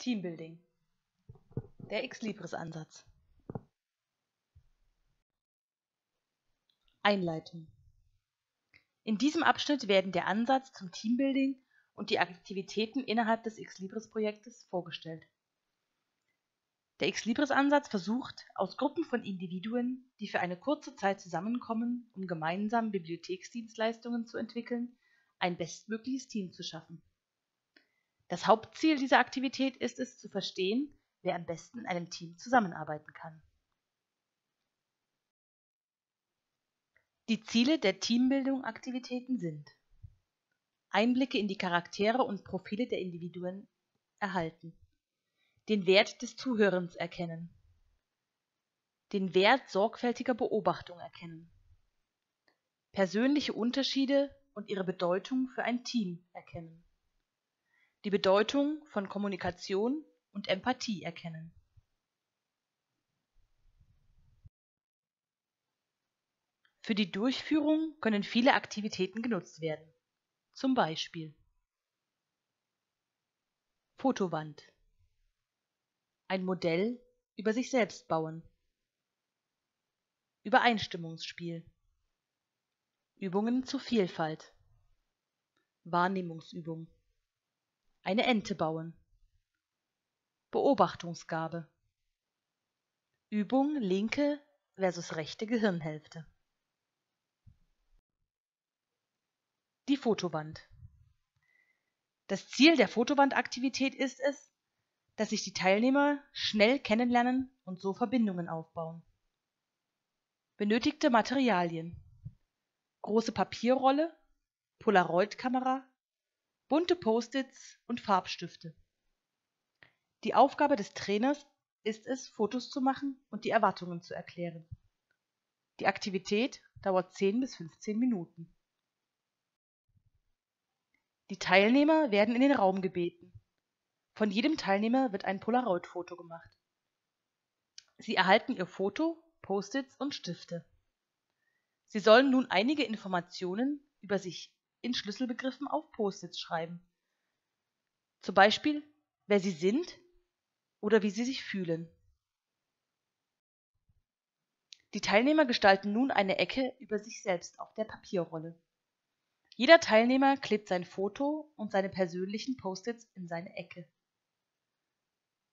Teambuilding. Der Ex-Libris-Ansatz. Einleitung. In diesem Abschnitt werden der Ansatz zum Teambuilding und die Aktivitäten innerhalb des Ex-Libris-Projektes vorgestellt. Der Ex-Libris-Ansatz versucht, aus Gruppen von Individuen, die für eine kurze Zeit zusammenkommen, um gemeinsam Bibliotheksdienstleistungen zu entwickeln, ein bestmögliches Team zu schaffen. Das Hauptziel dieser Aktivität ist es, zu verstehen, wer am besten in einem Team zusammenarbeiten kann. Die Ziele der Teambildung-Aktivitäten sind Einblicke in die Charaktere und Profile der Individuen erhalten, den Wert des Zuhörens erkennen, den Wert sorgfältiger Beobachtung erkennen, persönliche Unterschiede und ihre Bedeutung für ein Team erkennen die Bedeutung von Kommunikation und Empathie erkennen. Für die Durchführung können viele Aktivitäten genutzt werden, zum Beispiel Fotowand. Ein Modell über sich selbst bauen. Übereinstimmungsspiel. Übungen zur Vielfalt. Wahrnehmungsübung eine Ente bauen. Beobachtungsgabe. Übung linke versus rechte Gehirnhälfte. Die Fotowand. Das Ziel der Fotowandaktivität ist es, dass sich die Teilnehmer schnell kennenlernen und so Verbindungen aufbauen. Benötigte Materialien. Große Papierrolle, Polaroid-Kamera, bunte Post-its und Farbstifte. Die Aufgabe des Trainers ist es, Fotos zu machen und die Erwartungen zu erklären. Die Aktivität dauert 10 bis 15 Minuten. Die Teilnehmer werden in den Raum gebeten. Von jedem Teilnehmer wird ein Polaroid-Foto gemacht. Sie erhalten ihr Foto, Post-its und Stifte. Sie sollen nun einige Informationen über sich in Schlüsselbegriffen auf Post-its schreiben. Zum Beispiel, wer sie sind oder wie sie sich fühlen. Die Teilnehmer gestalten nun eine Ecke über sich selbst auf der Papierrolle. Jeder Teilnehmer klebt sein Foto und seine persönlichen Post-its in seine Ecke.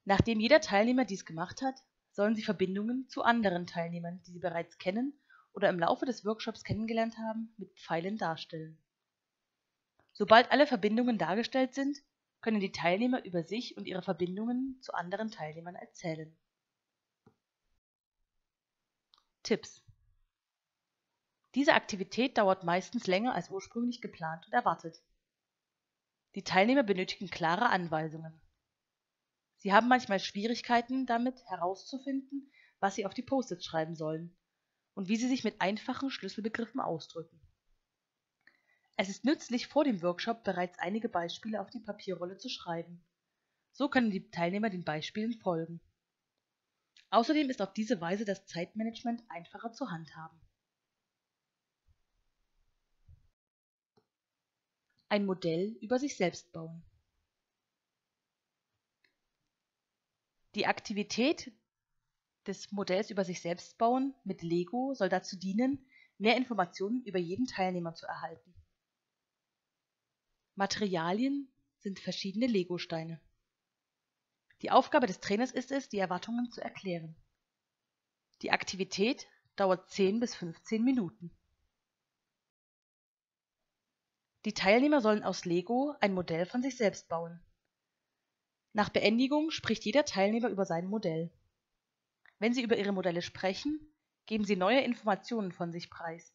Nachdem jeder Teilnehmer dies gemacht hat, sollen sie Verbindungen zu anderen Teilnehmern, die sie bereits kennen oder im Laufe des Workshops kennengelernt haben, mit Pfeilen darstellen. Sobald alle Verbindungen dargestellt sind, können die Teilnehmer über sich und ihre Verbindungen zu anderen Teilnehmern erzählen. Tipps Diese Aktivität dauert meistens länger als ursprünglich geplant und erwartet. Die Teilnehmer benötigen klare Anweisungen. Sie haben manchmal Schwierigkeiten damit herauszufinden, was sie auf die Post-its schreiben sollen und wie sie sich mit einfachen Schlüsselbegriffen ausdrücken. Es ist nützlich, vor dem Workshop bereits einige Beispiele auf die Papierrolle zu schreiben. So können die Teilnehmer den Beispielen folgen. Außerdem ist auf diese Weise das Zeitmanagement einfacher zu handhaben. Ein Modell über sich selbst bauen. Die Aktivität des Modells über sich selbst bauen mit Lego soll dazu dienen, mehr Informationen über jeden Teilnehmer zu erhalten. Materialien sind verschiedene Legosteine. Die Aufgabe des Trainers ist es, die Erwartungen zu erklären. Die Aktivität dauert 10 bis 15 Minuten. Die Teilnehmer sollen aus Lego ein Modell von sich selbst bauen. Nach Beendigung spricht jeder Teilnehmer über sein Modell. Wenn sie über ihre Modelle sprechen, geben sie neue Informationen von sich preis,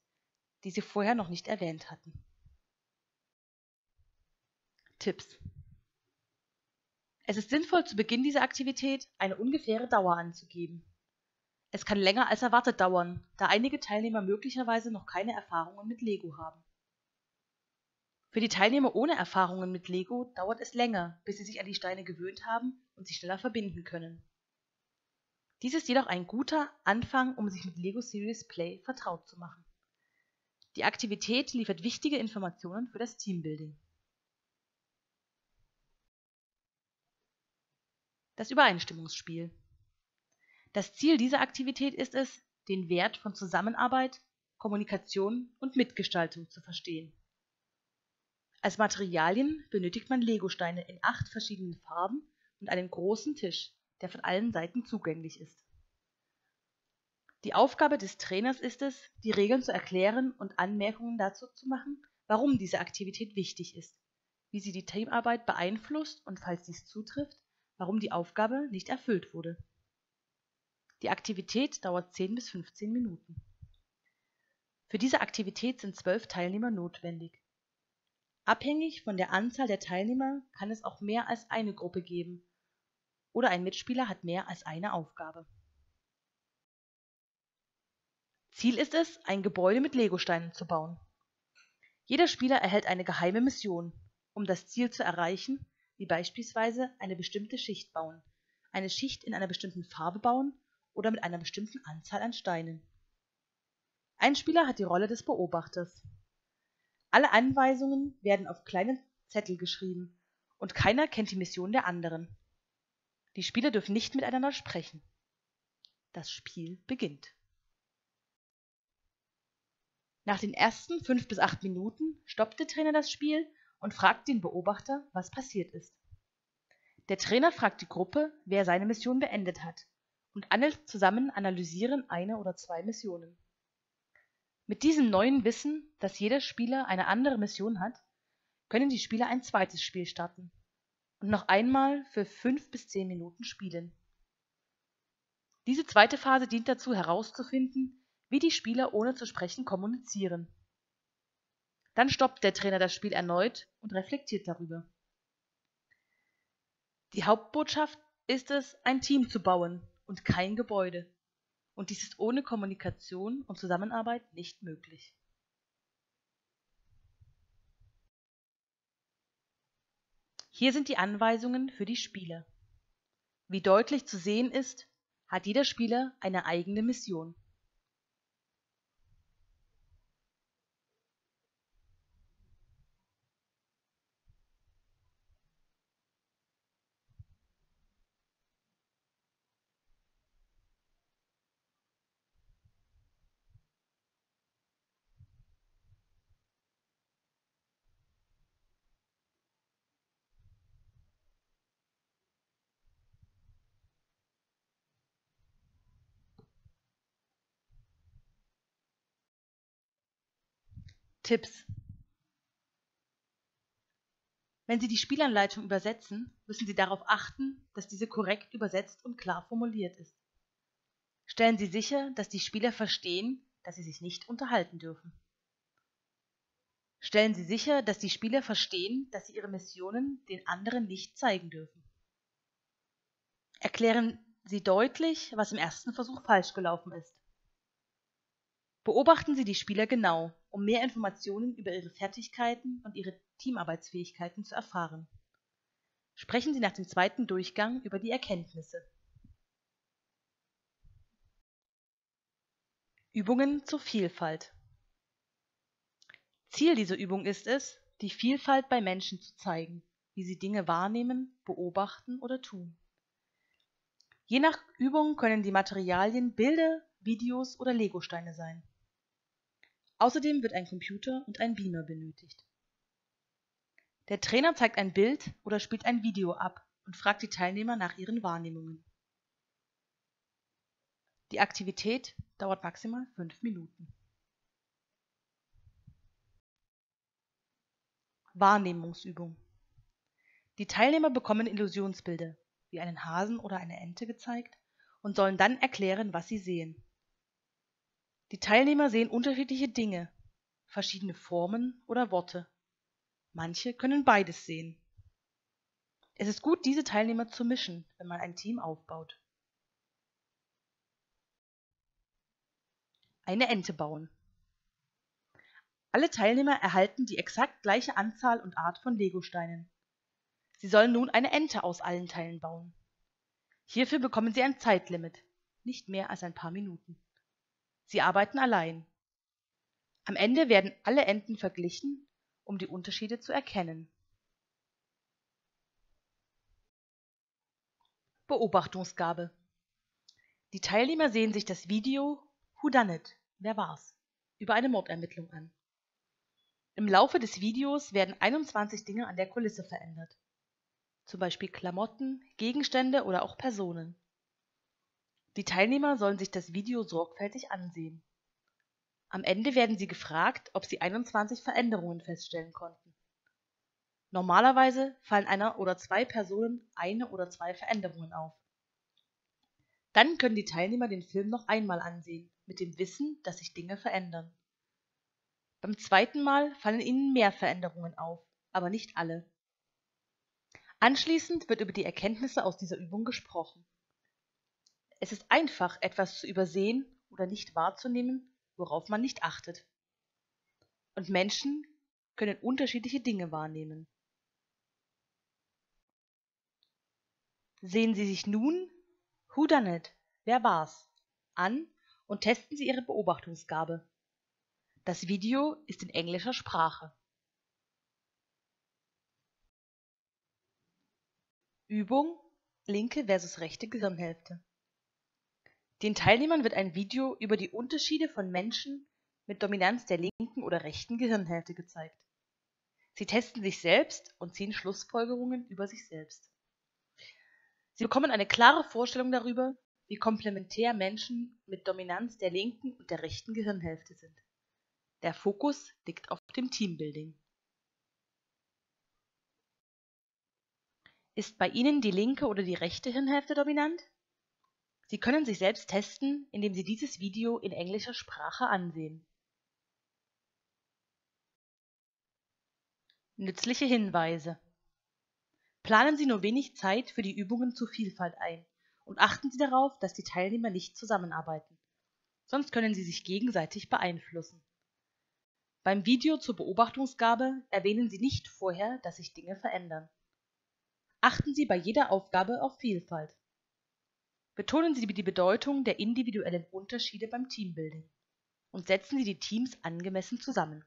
die sie vorher noch nicht erwähnt hatten. Tipps Es ist sinnvoll, zu Beginn dieser Aktivität eine ungefähre Dauer anzugeben. Es kann länger als erwartet dauern, da einige Teilnehmer möglicherweise noch keine Erfahrungen mit Lego haben. Für die Teilnehmer ohne Erfahrungen mit Lego dauert es länger, bis sie sich an die Steine gewöhnt haben und sich schneller verbinden können. Dies ist jedoch ein guter Anfang, um sich mit Lego Serious Play vertraut zu machen. Die Aktivität liefert wichtige Informationen für das Teambuilding. Das Übereinstimmungsspiel. Das Ziel dieser Aktivität ist es, den Wert von Zusammenarbeit, Kommunikation und Mitgestaltung zu verstehen. Als Materialien benötigt man Legosteine in acht verschiedenen Farben und einen großen Tisch, der von allen Seiten zugänglich ist. Die Aufgabe des Trainers ist es, die Regeln zu erklären und Anmerkungen dazu zu machen, warum diese Aktivität wichtig ist, wie sie die Teamarbeit beeinflusst und falls dies zutrifft, warum die Aufgabe nicht erfüllt wurde. Die Aktivität dauert 10 bis 15 Minuten. Für diese Aktivität sind zwölf Teilnehmer notwendig. Abhängig von der Anzahl der Teilnehmer kann es auch mehr als eine Gruppe geben oder ein Mitspieler hat mehr als eine Aufgabe. Ziel ist es, ein Gebäude mit Legosteinen zu bauen. Jeder Spieler erhält eine geheime Mission, um das Ziel zu erreichen, wie beispielsweise eine bestimmte Schicht bauen, eine Schicht in einer bestimmten Farbe bauen oder mit einer bestimmten Anzahl an Steinen. Ein Spieler hat die Rolle des Beobachters. Alle Anweisungen werden auf kleinen Zettel geschrieben und keiner kennt die Mission der anderen. Die Spieler dürfen nicht miteinander sprechen. Das Spiel beginnt. Nach den ersten fünf bis acht Minuten stoppt der Trainer das Spiel und fragt den Beobachter, was passiert ist. Der Trainer fragt die Gruppe, wer seine Mission beendet hat, und alle zusammen analysieren eine oder zwei Missionen. Mit diesem neuen Wissen, dass jeder Spieler eine andere Mission hat, können die Spieler ein zweites Spiel starten und noch einmal für fünf bis zehn Minuten spielen. Diese zweite Phase dient dazu herauszufinden, wie die Spieler ohne zu sprechen kommunizieren. Dann stoppt der Trainer das Spiel erneut und reflektiert darüber. Die Hauptbotschaft ist es, ein Team zu bauen und kein Gebäude. Und dies ist ohne Kommunikation und Zusammenarbeit nicht möglich. Hier sind die Anweisungen für die Spieler. Wie deutlich zu sehen ist, hat jeder Spieler eine eigene Mission. Tipps Wenn Sie die Spielanleitung übersetzen, müssen Sie darauf achten, dass diese korrekt übersetzt und klar formuliert ist. Stellen Sie sicher, dass die Spieler verstehen, dass sie sich nicht unterhalten dürfen. Stellen Sie sicher, dass die Spieler verstehen, dass sie ihre Missionen den anderen nicht zeigen dürfen. Erklären Sie deutlich, was im ersten Versuch falsch gelaufen ist. Beobachten Sie die Spieler genau, um mehr Informationen über ihre Fertigkeiten und ihre Teamarbeitsfähigkeiten zu erfahren. Sprechen Sie nach dem zweiten Durchgang über die Erkenntnisse. Übungen zur Vielfalt Ziel dieser Übung ist es, die Vielfalt bei Menschen zu zeigen, wie sie Dinge wahrnehmen, beobachten oder tun. Je nach Übung können die Materialien Bilder, Videos oder Legosteine sein. Außerdem wird ein Computer und ein Beamer benötigt. Der Trainer zeigt ein Bild oder spielt ein Video ab und fragt die Teilnehmer nach ihren Wahrnehmungen. Die Aktivität dauert maximal fünf Minuten. Wahrnehmungsübung Die Teilnehmer bekommen Illusionsbilder, wie einen Hasen oder eine Ente gezeigt, und sollen dann erklären, was sie sehen. Die Teilnehmer sehen unterschiedliche Dinge, verschiedene Formen oder Worte. Manche können beides sehen. Es ist gut, diese Teilnehmer zu mischen, wenn man ein Team aufbaut. Eine Ente bauen. Alle Teilnehmer erhalten die exakt gleiche Anzahl und Art von Legosteinen. Sie sollen nun eine Ente aus allen Teilen bauen. Hierfür bekommen sie ein Zeitlimit, nicht mehr als ein paar Minuten. Sie arbeiten allein. Am Ende werden alle Enden verglichen, um die Unterschiede zu erkennen. Beobachtungsgabe. Die Teilnehmer sehen sich das Video Who Done It? Wer war's? über eine Mordermittlung an. Im Laufe des Videos werden 21 Dinge an der Kulisse verändert. Zum Beispiel Klamotten, Gegenstände oder auch Personen. Die Teilnehmer sollen sich das Video sorgfältig ansehen. Am Ende werden sie gefragt, ob sie 21 Veränderungen feststellen konnten. Normalerweise fallen einer oder zwei Personen eine oder zwei Veränderungen auf. Dann können die Teilnehmer den Film noch einmal ansehen, mit dem Wissen, dass sich Dinge verändern. Beim zweiten Mal fallen ihnen mehr Veränderungen auf, aber nicht alle. Anschließend wird über die Erkenntnisse aus dieser Übung gesprochen. Es ist einfach, etwas zu übersehen oder nicht wahrzunehmen, worauf man nicht achtet. Und Menschen können unterschiedliche Dinge wahrnehmen. Sehen Sie sich nun Who Done It? Wer war's? an und testen Sie Ihre Beobachtungsgabe. Das Video ist in englischer Sprache. Übung linke versus rechte Gehirnhälfte. Den Teilnehmern wird ein Video über die Unterschiede von Menschen mit Dominanz der linken oder rechten Gehirnhälfte gezeigt. Sie testen sich selbst und ziehen Schlussfolgerungen über sich selbst. Sie bekommen eine klare Vorstellung darüber, wie komplementär Menschen mit Dominanz der linken und der rechten Gehirnhälfte sind. Der Fokus liegt auf dem Teambuilding. Ist bei Ihnen die linke oder die rechte Hirnhälfte dominant? Sie können sich selbst testen, indem Sie dieses Video in englischer Sprache ansehen. Nützliche Hinweise Planen Sie nur wenig Zeit für die Übungen zur Vielfalt ein und achten Sie darauf, dass die Teilnehmer nicht zusammenarbeiten. Sonst können sie sich gegenseitig beeinflussen. Beim Video zur Beobachtungsgabe erwähnen Sie nicht vorher, dass sich Dinge verändern. Achten Sie bei jeder Aufgabe auf Vielfalt. Betonen Sie die Bedeutung der individuellen Unterschiede beim Teambuilding und setzen Sie die Teams angemessen zusammen